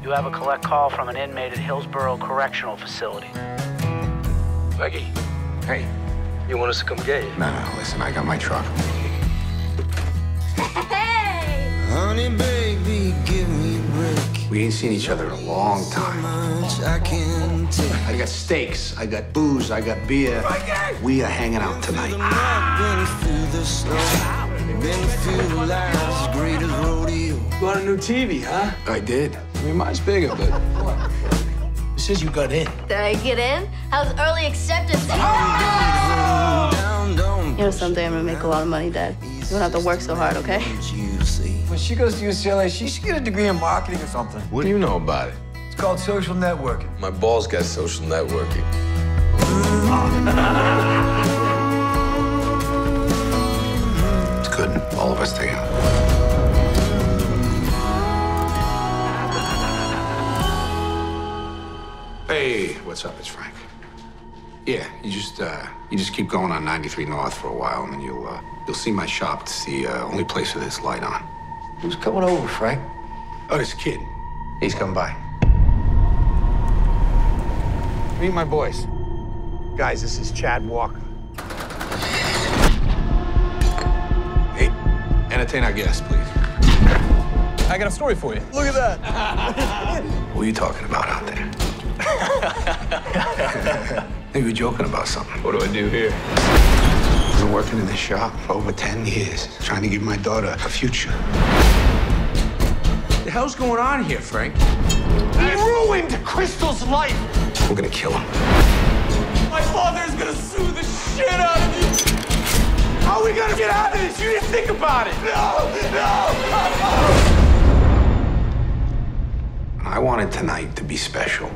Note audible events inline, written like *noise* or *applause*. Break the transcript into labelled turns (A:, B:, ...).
A: You have a collect call from an inmate at Hillsborough Correctional Facility.
B: Becky,
C: Hey,
B: you want us to come get you?
C: no, no, listen, I got my truck.
D: Hey!
E: Honey, baby, give me a break.
C: We ain't seen each other in a long time.
E: Much I can't take.
C: I got steaks, I got booze, I got beer. We are hanging out tonight.
E: Been through the snow. Been through life's greatest rodeo.
B: Got a new TV, huh?
C: I did. I mean, mine's bigger, but
B: It says you got in.
D: Did I get in? How's early acceptance?
E: Oh, down, don't
D: You know, someday I'm gonna make a lot of money, Dad. You don't have to work so hard, okay?
E: want you to see.
F: When she goes to UCLA, she should get a degree in marketing or something.
G: What do you know about it?
F: It's called social networking.
G: My balls got social networking. *laughs*
C: Hey, what's up? It's Frank. Yeah, you just uh, you just keep going on 93 North for a while, and then you'll uh, you'll see my shop. It's the uh, only place with this light on.
F: Who's coming over, Frank?
C: Oh, this kid. He's coming by.
H: Meet my boys. Guys, this is Chad Walker.
C: Hey, entertain our guests, please.
H: I got a story for you. Look at that. *laughs*
C: What are you talking about out there? *laughs* Maybe you're joking about something.
G: What do I do here?
C: I've been working in this shop for over 10 years, trying to give my daughter a future.
B: The hell's going on here, Frank?
H: He ruined Crystal's life.
C: We're gonna kill him.
H: My father is gonna sue the shit out of you. How are we gonna get out of this? You didn't think about it. No, no.
C: I wanted tonight to be special.